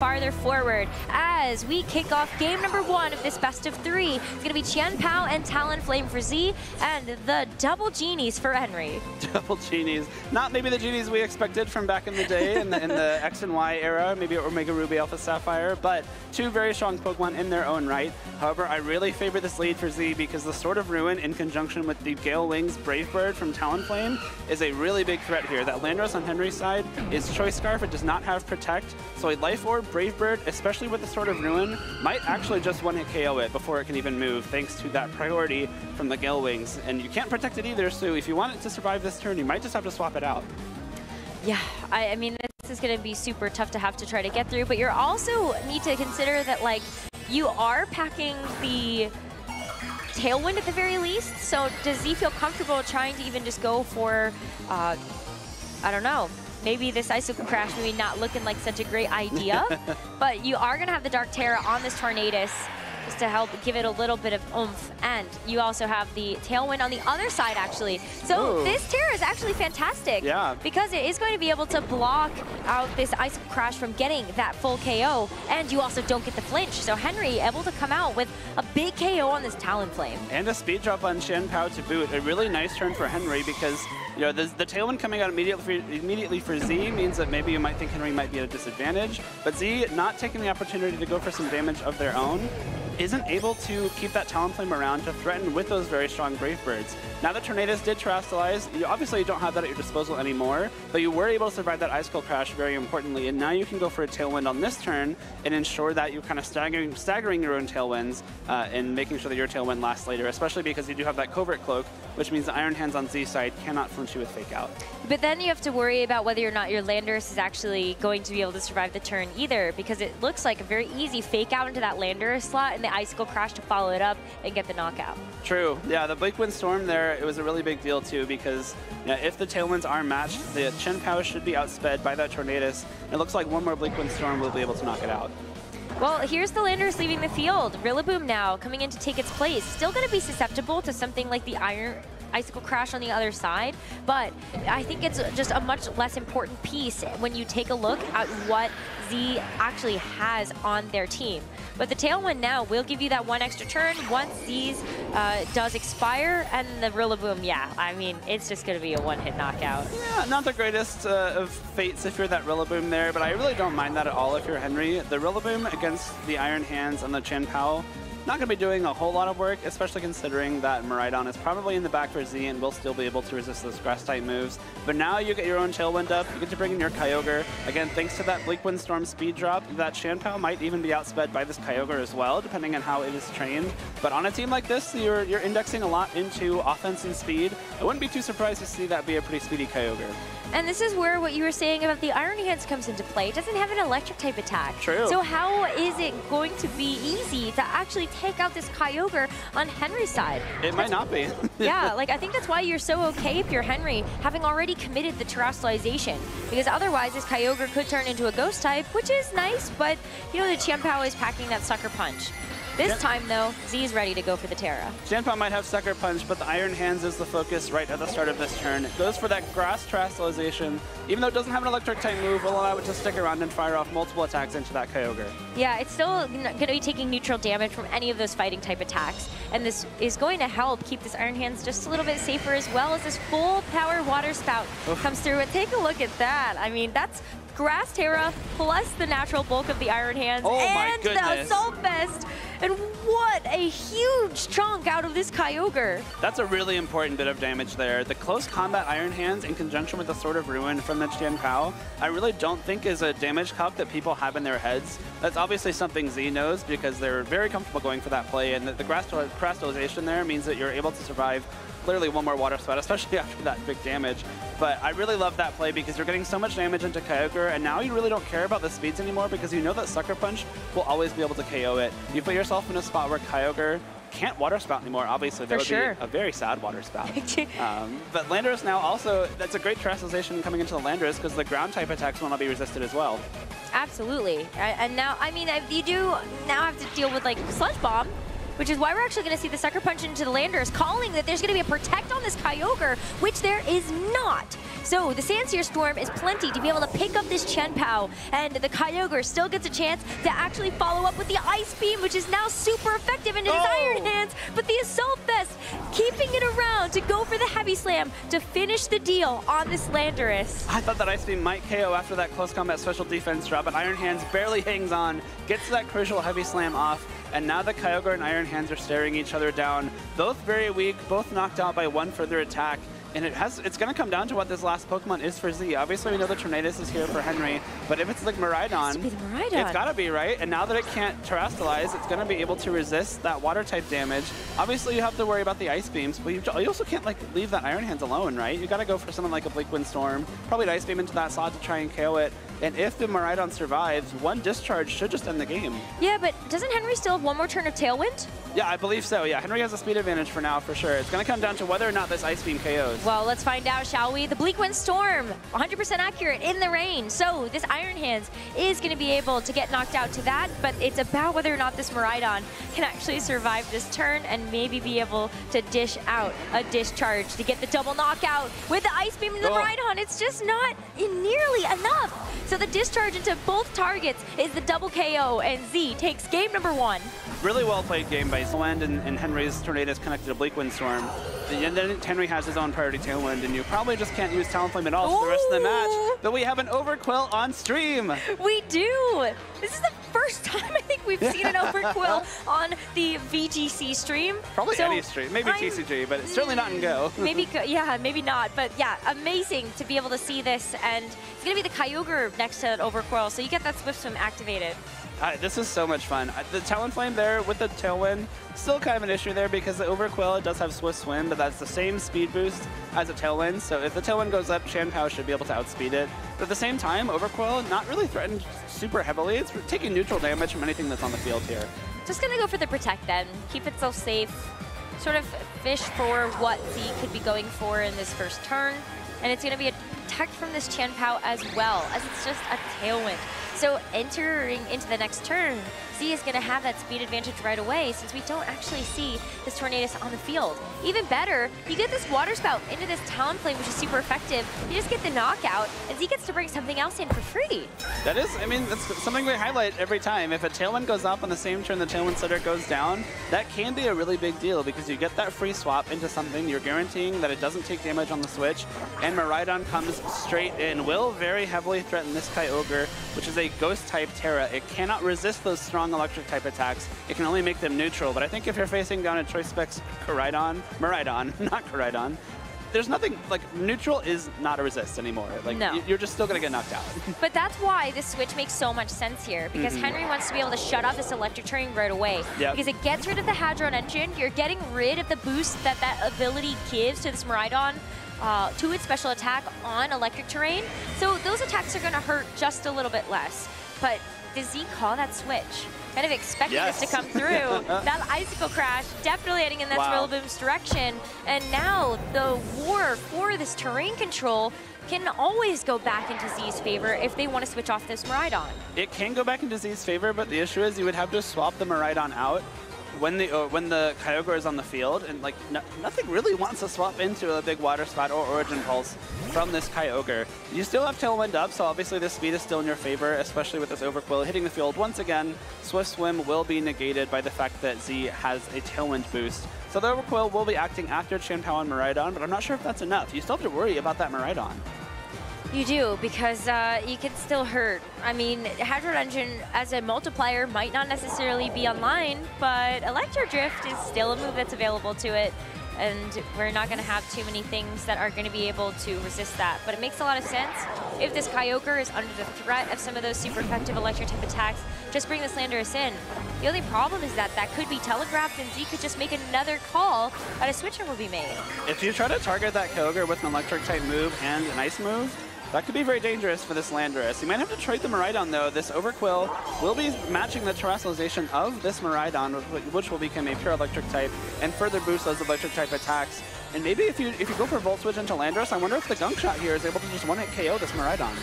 farther forward as we kick off game number one of this best of three. It's going to be Chien-Pao and Talonflame for Zee and the double genies for Henry. Double genies. Not maybe the genies we expected from back in the day in the, in the X and Y era, maybe Omega Ruby Alpha Sapphire, but two very strong Pokemon in their own right. However, I really favor this lead for Zee because the Sword of Ruin in conjunction with the Gale Wings Brave Bird from Talonflame is a really big threat here. That Landorus on Henry's side is Choice Scarf. It does not have Protect, so a Life Orb Brave Bird, especially with the Sword of Ruin, might actually just one-hit KO it before it can even move, thanks to that priority from the Gale Wings. And you can't protect it either, so if you want it to survive this turn, you might just have to swap it out. Yeah, I, I mean, this is going to be super tough to have to try to get through, but you also need to consider that, like, you are packing the Tailwind at the very least, so does Zee feel comfortable trying to even just go for, uh, I don't know, maybe this Icicle Crash maybe not looking like such a great idea, but you are going to have the Dark Tera on this Tornadus just to help give it a little bit of oomph. And you also have the Tailwind on the other side, actually. So Ooh. this Tera is actually fantastic. Yeah. Because it is going to be able to block out this Ice Crash from getting that full KO. And you also don't get the flinch. So Henry able to come out with a big KO on this Talonflame. And a speed drop on Chien-Pao to boot. A really nice turn for Henry because you know the, the Tailwind coming out immediately for, immediately for Zee means that maybe you might think Henry might be at a disadvantage. But Zee not taking the opportunity to go for some damage of their own isn't able to keep that Talonflame around to threaten with those very strong Brave Birds. Now that Tornadus did Terastallize, you obviously don't have that at your disposal anymore, but you were able to survive that ice Icicle Crash very importantly, and now you can go for a Tailwind on this turn and ensure that you're kind of staggering, staggering your own Tailwinds uh, and making sure that your Tailwind lasts later, especially because you do have that Covert Cloak, which means the Iron Hands on Zee side cannot flinch you with Fake Out. But then you have to worry about whether or not your Landorus is actually going to be able to survive the turn either, because it looks like a very easy fake out into that Landorus slot and the Icicle Crash to follow it up and get the knockout. True. Yeah, the Bleakwind Storm there, it was a really big deal too because you know, if the Tailwinds are matched, the Chien-Pao should be outsped by that Tornadus. It looks like one more Bleakwind Storm will be able to knock it out. Well, here's the Landorus leaving the field. Rillaboom now coming in to take its place. Still going to be susceptible to something like the Iron Icicle Crash on the other side, but I think it's just a much less important piece when you take a look at what Zee actually has on their team. But the Tailwind now will give you that one extra turn once Zee's uh, does expire, and the Rillaboom, yeah, I mean, it's just going to be a one-hit knockout. Yeah, not the greatest uh, of fates if you're that Rillaboom there, but I really don't mind that at all if you're Henry. The Rillaboom against the Iron Hands and the Chien-Pao not going to be doing a whole lot of work, especially considering that Miraidon is probably in the back for Zee and will still be able to resist those grass-type moves. But now you get your own Tailwind up, you get to bring in your Kyogre. Again, thanks to that Bleakwind Windstorm speed drop, that Chien-Pao might even be outsped by this Kyogre as well, depending on how it is trained. But on a team like this, you're, you're indexing a lot into offense and speed. I wouldn't be too surprised to see that be a pretty speedy Kyogre. And this is where what you were saying about the Iron Hands comes into play. It doesn't have an electric type attack. True. So how is it going to be easy to actually take out this Kyogre on Henry's side? It might not be. yeah, like I think that's why you're so okay if you're Henry, having already committed the Terastallization. Because otherwise this Kyogre could turn into a ghost type, which is nice, but you know the Chien-Pao is packing that sucker punch. This time, though, Zee is ready to go for the Tera. Chien-Pao might have Sucker Punch, but the Iron Hands is the focus right at the start of this turn. It goes for that Grass Terastallization. Even though it doesn't have an Electric type move, will allow it to stick around and fire off multiple attacks into that Kyogre. Yeah, it's still going to be taking neutral damage from any of those fighting type attacks. And this is going to help keep this Iron Hands just a little bit safer as well as this full power Water Spout Oof. comes through. And take a look at that. I mean, that's Grass Tera, plus the natural bulk of the Iron Hands oh and the Assault Vest. And what a huge chunk out of this Kyogre. That's a really important bit of damage there. The close combat Iron Hands in conjunction with the Sword of Ruin from the Chien-Pao, I really don't think is a damage calc that people have in their heads. That's obviously something Zee knows because they're very comfortable going for that play, and the, the Terastallization there means that you're able to survive clearly one more water spout, especially after that big damage. But I really love that play because you're getting so much damage into Kyogre, and now you really don't care about the speeds anymore because you know that Sucker Punch will always be able to KO it. You put yourself in a spot where Kyogre can't water spout anymore, obviously. That For would sure. be a very sad water spout. um, but Landorus now also, that's a great translation coming into the Landorus because the ground type attacks will not be resisted as well. Absolutely. And now, I mean, you do now have to deal with like Sludge Bomb, which is why we're actually going to see the Sucker Punch into the Landorus, calling that there's going to be a Protect on this Kyogre, which there is not. So the Sandsear Storm is plenty to be able to pick up this Chien-Pao, and the Kyogre still gets a chance to actually follow up with the Ice Beam, which is now super effective in his Oh! Iron Hands, but the Assault Vest keeping it around to go for the Heavy Slam to finish the deal on this Landorus. I thought that Ice Beam might KO after that close combat special defense drop, but Iron Hands barely hangs on, gets that crucial heavy slam off, and now the Kyogre and Iron Hands are staring each other down. Both very weak, both knocked out by one further attack. And it has, it's going to come down to what this last Pokemon is for Zee. Obviously, we know the Tornadus is here for Henry, but if it's like Miraidon, to be the Miraidon. it's got to be, right? And now that it can't Terastallize, it's going to be able to resist that water type damage. Obviously, you have to worry about the Ice Beams, but you, you also can't like leave that Iron Hands alone, right? You got to go for something like a Bleak Wind Storm, probably an Ice Beam into that slot to try and KO it. And if the Miraidon survives, one discharge should just end the game. Yeah, but doesn't Henry still have one more turn of Tailwind? Yeah, I believe so. Yeah, Henry has a speed advantage for now, for sure. It's going to come down to whether or not this Ice Beam KOs. Well, let's find out, shall we? The Bleak Wind Storm, 100% accurate in the rain. So this Iron Hands is going to be able to get knocked out to that, but it's about whether or not this Miraidon can actually survive this turn and maybe be able to dish out a discharge to get the double knockout with the Ice Beam and the Oh. Miraidon. It's just not nearly enough. So the discharge into both targets is the double KO, and Zee takes game number one. Really well played game by Slend and, and Henry's Tornadus connected to Bleak Wind Storm. And then Henry has his own priority Tailwind, and you probably just can't use Talonflame at all for the rest of the match. But we have an Overqwil on stream. We do. This is the first time I think we've seen an Overqwil on the VGC stream. Probably So any stream, maybe I'm- TCG, but it's certainly not in Go. Maybe, yeah, maybe not. But yeah, amazing to be able to see this. And it's going to be the Kyogre next to that Overqwil, so you get that Swift Swim activated. This is so much fun. The Talonflame there with the Tailwind, still kind of an issue there because the Overqwil does have Swift Swim, but that's the same speed boost as a Tailwind. So if the Tailwind goes up, Chien-Pao should be able to outspeed it. But at the same time, Overqwil not really threatened super heavily. It's taking neutral damage from anything that's on the field here. Just going to go for the Protect then. Keep itself safe. Sort of fish for what Zee could be going for in this first turn. And it's going to be a Protect from this Chien-Pao as well, as it's just a Tailwind. So entering into the next turn, Zee is going to have that speed advantage right away since we don't actually see this Tornadus on the field. Even better, you get this Water Spout into this Talonflame, which is super effective. You just get the knockout, and Zee gets to bring something else in for free. That is, I mean, that's something we highlight every time. If a Tailwind goes up on the same turn the Tailwind Setter goes down, that can be a really big deal because you get that free swap into something. You're guaranteeing that it doesn't take damage on the switch, and Miraidon comes straight in. Will very heavily threaten this Kyogre, which is a Ghost-type Tera. It cannot resist those strong Electric-type attacks. It can only make them neutral, but I think if you're facing down a Choice Specs Koraidon, Miraidon, not Koraidon, there's nothing, like, neutral is not a resist anymore. Like, No. you're just still gonna get knocked out. But that's why this switch makes so much sense here, because Mhm. Henry wants to be able to shut off this electric train right away. Yep. Because it gets rid of the Hadron engine, you're getting rid of the boost that that ability gives to this Miraidon uh, to its special attack on electric terrain. So those attacks are gonna hurt just a little bit less. But does Zee call that switch? Kind of expecting this to come through. that icicle crash definitely heading in that Wow. Rillaboom's direction. And now the war for this terrain control can always go back into Zee's favor if they want to switch off this Miraidon. It can go back into Zee's favor, but the issue is you would have to swap the Miraidon out when the uh, when the Kyogre is on the field, and like no, nothing really wants to swap into a big Water Spout or Origin Pulse from this Kyogre. You still have Tailwind up, so obviously the speed is still in your favor, especially with this Overqwil hitting the field once again. Swift Swim will be negated by the fact that Zee has a Tailwind boost. So the Overqwil will be acting after Chien-Pao and Miraidon, but I'm not sure if that's enough. You still have to worry about that Miraidon. You do, because uh, you can still hurt. I mean, Hadron Engine as a multiplier might not necessarily be online, but Electro Drift is still a move that's available to it. And we're not going to have too many things that are going to be able to resist that. But it makes a lot of sense. If this Kyogre is under the threat of some of those super effective electric type attacks, just bring the Landorus in. The only problem is that that could be telegraphed and Zee could just make another call that a switcher will be made. If you try to target that Kyogre with an electric type move and an ice move, that could be very dangerous for this Landorus. You might have to trade the Miraidon though. This Overqwil will be matching the Terastallization of this Miraidon, wh- which will become a pure electric type and further boost those electric type attacks. And maybe if you if you go for Volt Switch into Landorus, I wonder if the Gunk Shot here is able to just one-hit KO this Miraidon.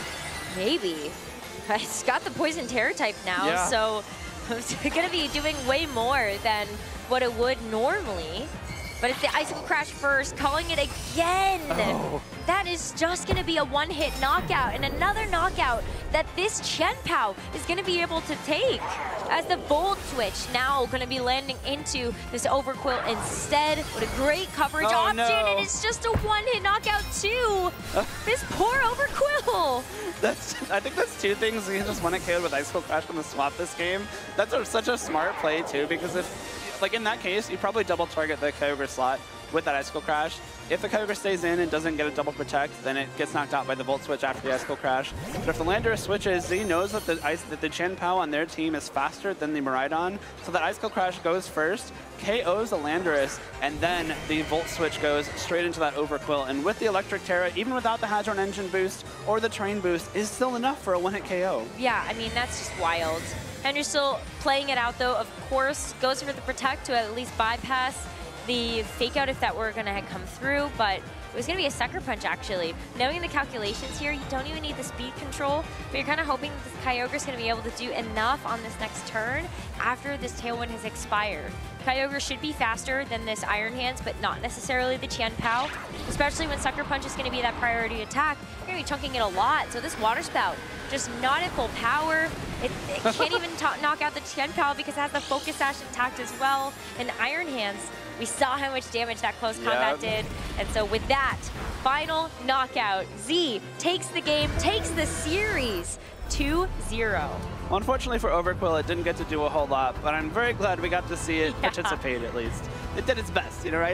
Maybe. It's got the poison Tera type now, Yeah. so it's going to be doing way more than what it would normally. But it's the Icicle Crash first, calling it again. Oh. That is just going to be a one-hit knockout, and another knockout that this Chien-Pao is going to be able to take. As the Volt Switch now going to be landing into this Overqwil instead. What a great coverage Oh, option, no. and it's just a one-hit knockout too. Uh. this poor Overqwil. That's, I think that's two things. He just won a KO with Icicle Crash on the swap this game. That's a, such a smart play, too, because if, like in that case, you probably double target the Kyogre slot with that Icicle Crash. If the Kyogre stays in and doesn't get a double protect, then it gets knocked out by the Volt Switch after the Icicle Crash. But if the Landorus switches, Zee knows that the, ice, that the Chien-Pao on their team is faster than the Miraidon, so that Icicle Crash goes first, KOs the Landorus, and then the Volt Switch goes straight into that Overqwil. And with the Electric Tera, even without the Hadron Engine boost or the Train boost, is still enough for a one-hit KO. Yeah, I mean, that's just wild. And you're still playing it out, though. Of course, goes for the Protect to at least bypass the Fake Out if that were going to come through, but it was going to be a Sucker Punch, actually. Knowing the calculations here, you don't even need the speed control, but you're kind of hoping that this Kyogre is going to be able to do enough on this next turn after this Tailwind has expired. Kyogre should be faster than this Iron Hands, but not necessarily the Chien-Pao, especially when Sucker Punch is going to be that priority attack. You're going to be chunking it a lot, so this Water Spout just not at full power. It, it can't even knock out the Chien-Pao because it has the Focus Sash intact as well. And Iron Hands, we saw how much damage that close combat Yep. did. And so with that, final knockout, Zee takes the game, takes the series 2-0. Well, unfortunately for Overqwil, it didn't get to do a whole lot, but I'm very glad we got to see it Yeah. participate at least. It did its best, you know, right?